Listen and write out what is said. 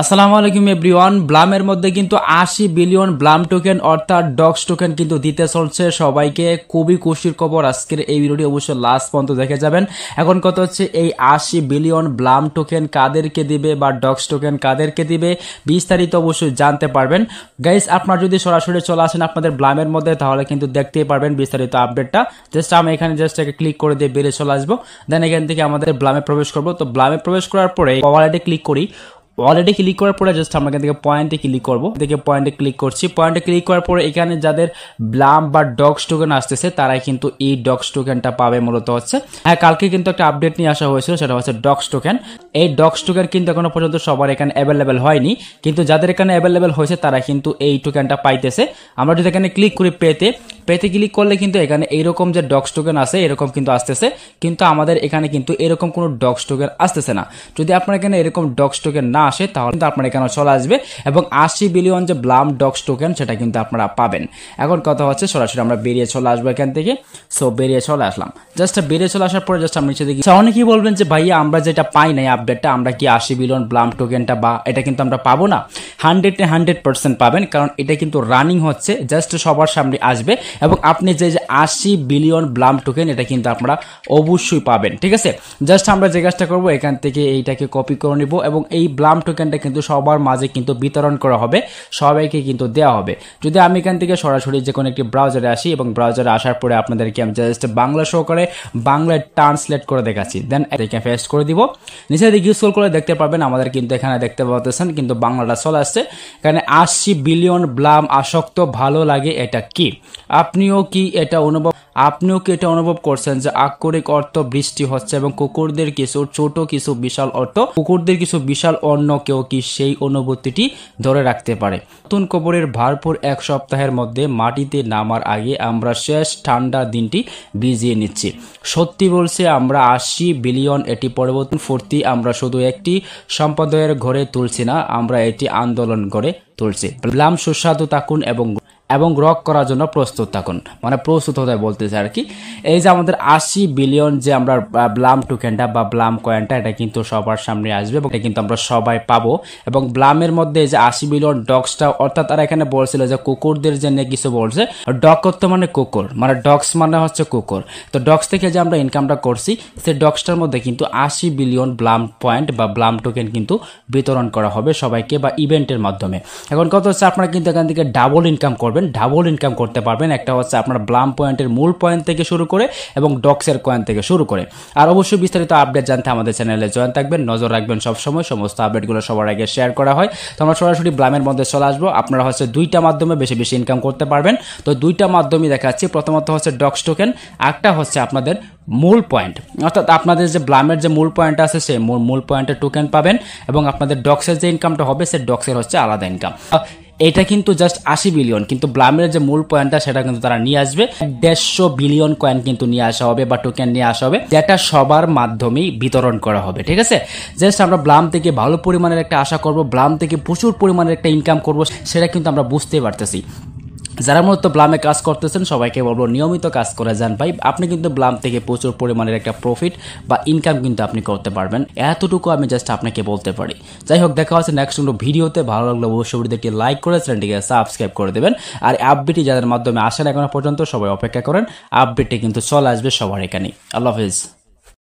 আসসালামু আলাইকুম এভরিওয়ান, ব্লামের মধ্যে কিন্তু আশি বিলিয়ন ব্লাম টোকেন অর্থাৎ ডক্স টোকেন কিন্তু দিতে চলছে সবাইকে। খুবই খুশির খবর, আজকের এই ভিডিওটি অবশ্যই লাস্ট পর্যন্ত দেখে যাবেন। এখন কত হচ্ছে এই আশি বিলিয়ন ব্লাম টোকেন কাদেরকে দিবে বা ডক্স টোকেন কাদেরকে দিবে, বিস্তারিত অবশ্যই জানতে পারবেন। গাইস আপনার যদি সরাসরি চলে আসেন আপনাদের ব্লামের মধ্যে, তাহলে কিন্তু দেখতেই পারবেন বিস্তারিত আপডেটটা জাস্ট আমি এখানে জাস্ট একে ক্লিক করে দিয়ে বেরিয়ে চলে আসব। দেন এখান থেকে আমাদের ব্লামে প্রবেশ করব। তো ব্লামে প্রবেশ করার পরে ওয়ালেটে ক্লিক করি। অলরেডি ক্লিক করার পরে জাস্ট আমরা এখান থেকে পয়েন্টে ক্লিক করব। দেখে পয়েন্টে ক্লিক করছি। পয়েন্টে ক্লিক করার পরে এখানে যাদের ব্লাম বা ডগস টোকেন আসতেছে, তারাই কিন্তু এই ডগস টোকেনটা পাবে মূলত হচ্ছে। হ্যাঁ কালকে কিন্তু একটা আপডেট নিয়ে আসা হয়েছিল, সেটা হচ্ছে ডগস টোকেন এই ডগস টোকেন কিন্তু এখনও পর্যন্ত সবার এখানে অ্যাভেলেবেল হয়নি। কিন্তু যাদের এখানে অ্যাভেলেবেল হয়েছে, তারা কিন্তু এই টোকেনটা পাইতেছে। আমরা যদি এখানে ক্লিক করি পেতে পেতে ক্লিক করলে কিন্তু এখানে এইরকম যে ডগস টোকেন আছে, এরকম কিন্তু আসতেছে। কিন্তু আমাদের এখানে কিন্তু এরকম কোনো ডগস টোকেন আসতেছে না। যদি আপনার এখানে এরকম ডগস টোকেন না আসে, তাহলে কিন্তু আপনার এখানে চলে আসবে এবং আশি বিলিয়ন যে ব্লাম ডগস টোকেন সেটা কিন্তু আপনারা পাবেন। এখন কথা হচ্ছে সরাসরি আমরা বেরিয়ে চলে আসব এখান থেকে। সো বেরিয়ে চলে আসলাম। জাস্ট বেরিয়ে চলে আসার পরে জাস্ট আমি নিচে দেখি অনেকেই বলবেন যে, ভাইয়া, আমরা যেটা পাই নাই আপডেটটা আমরা কি আশি বিলিয়ন ব্লাম টোকেনটা বা এটা কিন্তু আমরা পাবো না? হান্ড্রেড হান্ড্রেড পার্সেন্ট পাবেন, কারণ এটা কিন্তু রানিং হচ্ছে। জাস্ট সবার সামনে আসবে। এবং আপনি যে যে আশি বিলিয়ন ব্লাম টোকেন এটা কিন্তু আপনারা অবশ্যই পাবেন, ঠিক আছে? জাস্ট আমরা যে কাজটা করব, এখান থেকে এইটাকে কপি করে নিব এবং এই ব্লাম টোকেনটা কিন্তু সবার মাঝে কিন্তু বিতরণ করা হবে, সবাইকে কিন্তু দেওয়া হবে। যদি আমি এখান থেকে সরাসরি যে কোনো একটি ব্রাউজারে আসি এবং ব্রাউজারে আসার পরে আপনাদেরকে আমি জাস্ট বাংলা শো করে বাংলায় ট্রান্সলেট করে দেখাচ্ছি দেন এটাকে ফেস্ট করে দিব। নিচে দিকে স্ক্রল করে দেখতে পাবেন, আমাদের কিন্তু এখানে দেখতে পাচ্ছেন, কিন্তু বাংলাটা চলে আসছে। এখানে আশি বিলিয়ন ব্লাম আসক্ত, ভালো লাগে এটা কি? আপনিও কি এটা অনুভব আপনিও কি এটা অনুভব করছেন যে আক্ষরিক অর্থ বৃষ্টি হচ্ছে এবং কুকুরদের কিছু ছোট কিছু বিশাল অর্থ, কুকুরদের কিছু বিশাল অন্য কেউ কি সেই অনুভূতিটি ধরে রাখতে পারে? নতুন কবরের ভারপুর এক সপ্তাহের মধ্যে মাটিতে নামার আগে আমরা শেষ ঠান্ডা দিনটি ভিজিয়ে নিচ্ছি। সত্যি বলছে, আমরা আশি বিলিয়ন এটি পরবর্তী ফুর্তি, আমরা শুধু একটি সম্প্রদায়ের ঘরে তুলছি না, আমরা এটি আন্দোলন করে তুলছি। ব্লাম সুস্বাদু থাকুন এবং এবং রক করার জন্য প্রস্তুত থাকুন। মানে প্রস্তুত হতে বলতেছে আর কি। এই যে আমাদের আশি বিলিয়ন যে আমরা ব্লাম টোকেনটা বা ব্লাম কয়েনটা এটা কিন্তু সবার সামনে আসবে এবং এটা কিন্তু আমরা সবাই পাবো। এবং ব্লামের মধ্যে যে আশি বিলিয়ন ডগসটা অর্থাৎ তারা এখানে বলছিল যে কুকুরদের যে নিয়ে কিছু বলছে। ডগ করতে মানে কুকুর মানে ডগস মানে হচ্ছে কুকুর। তো ডগস থেকে যে আমরা ইনকামটা করছি, সেই ডগসটার মধ্যে কিন্তু আশি বিলিয়ন ব্লাম পয়েন্ট বা ব্লাম টোকেন কিন্তু বিতরণ করা হবে সবাইকে বা ইভেন্টের মাধ্যমে। এখন কত হচ্ছে আপনারা কিন্তু এখান থেকে ডাবল ইনকাম করবেন। পারবেন ডাবল ইনকাম করতে পারবেন। একটা হচ্ছে আপনার ব্লাম পয়েন্টের মূল পয়েন্ট থেকে শুরু করে এবং ডক্সের কয়েন থেকে শুরু করে। আর অবশ্যই বিস্তারিত আপডেট জানতে আমাদের চ্যানেলে জয়েন থাকবেন। নজর রাখবেন সবসময়। সমস্ত আপডেটগুলো সবার আগে শেয়ার করা হয়। তো আমরা সরাসরি ব্লামের মধ্যে চলে আসব। আপনারা হচ্ছে দুইটা মাধ্যমে বেশি বেশি ইনকাম করতে পারবেন। তো দুইটা মাধ্যমে দেখাচ্ছি। প্রথমত হচ্ছে ডক্স টোকেন একটা হচ্ছে আপনাদের মূল পয়েন্ট অর্থাৎ আপনাদের যে ব্লামের যে মূল পয়েন্ট আছে, সেই মূল পয়েন্টের টোকেন পাবেন এবং আপনাদের ডক্সের যে ইনকামটা হবে সে ডক্সের হচ্ছে আলাদা ইনকাম এটা কিন্তু জাস্ট আশি বিলিয়ন কিন্তু ব্লামের যে মূল পয়েন্টটা সেটা কিন্তু তারা নিয়ে আসবে। দেড়শো বিলিয়ন কয়েন কিন্তু নিয়ে আসা হবে বা টোকেন নিয়ে আসা হবে, যেটা সবার মাধ্যমেই বিতরণ করা হবে, ঠিক আছে? জাস্ট আমরা ব্লাম থেকে ভালো পরিমাণের একটা আশা করব ব্লাম থেকে প্রচুর পরিমাণের একটা ইনকাম করব, সেটা কিন্তু আমরা বুঝতে পারতেছি। যারা মূলত ব্লামে কাজ করতেছেন, সবাইকে বলব নিয়মিত কাজ করে যান ভাই। আপনি কিন্তু ব্লাম থেকে প্রচুর পরিমাণের একটা প্রফিট বা ইনকাম কিন্তু আপনি করতে পারবেন। এতটুকু আমি জাস্ট আপনাকে বলতে পারি। যাই হোক, দেখা হচ্ছে নেক্সট কোনো ভিডিওতে। ভালো লাগল অবশ্যই ভিডিওটি লাইক করে চ্যানেলটিকে সাবস্ক্রাইব করে দেবেন। আর আপডেটটি যাদের মাধ্যমে আসেন এখনও পর্যন্ত সবাই অপেক্ষা করেন। আপডেটটি কিন্তু চলে আসবে সবার এখানেই। আল্লাহ হাফিজ।